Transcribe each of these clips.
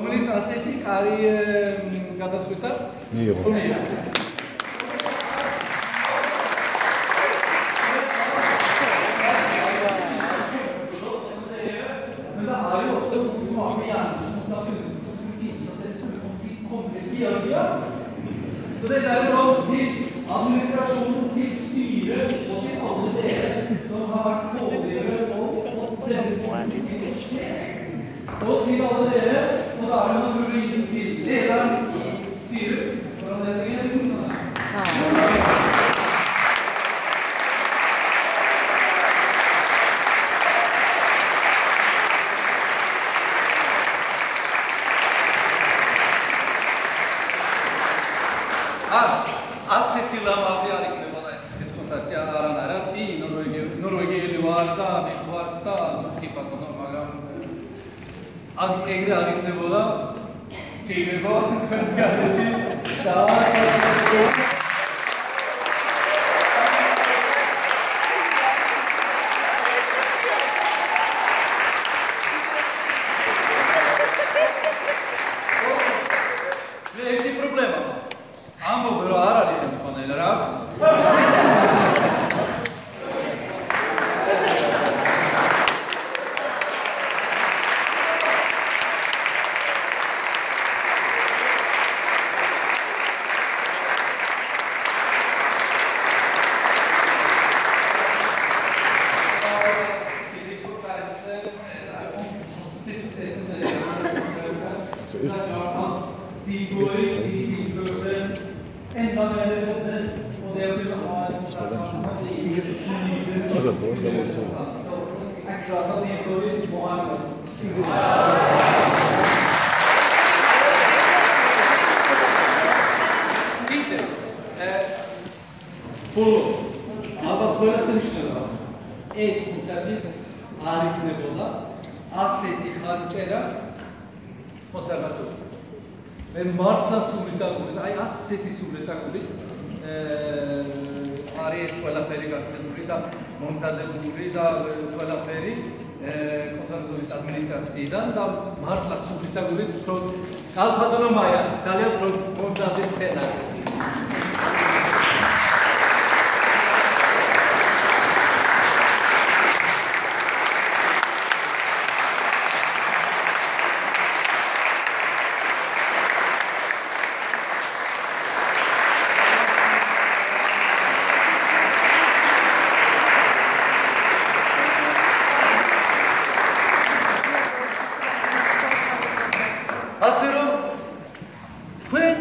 Românii Sansetic, ai gata ascultat? Eu. România. Så dette er en plass til administrasjonen, til styret og til alle dere som har vært pådrivere og fått denne politikken til å skje. Lotti'de dere, bu da ayrılan böyle gidildi. Neden? Sihir. Buranın da gelin mi? Ha, Assetilla Mazi Arikini Balay Spes Kosatya Aran Arat İyi Norveç'e Norveç'e Luvarda Mekul აქ ეგრე არ იქნებოდა. შეიძლება თქვენს გარეშე დავაწყოთ ბოლო ალბათ ყველას ნიშნება ეს კონცერტი არ იქნებოდა ასეთი ხანჭერა კონსერვატორი მე მართლა სულიტაგული აი ასეთი სულიტაგული არის ყველაფერი გაკეთებული და მომზადებული და ყველაფერი კონსერვატორის ადმინისტრაციიდან და მართლა სულიტაგული თქო კალფადონო მაია ძალიან მომზადე სცენარი Hazırım. Ben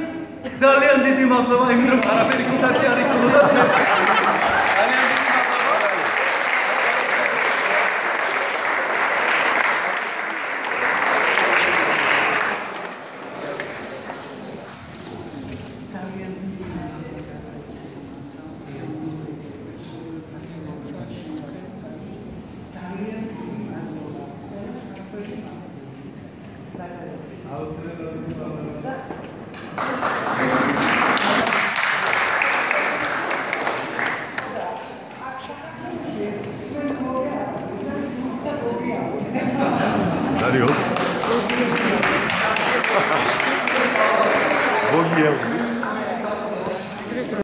İtalyan dediğim ablama eminim. Arabeli kurtardı yarı kurtardı. Bom dia.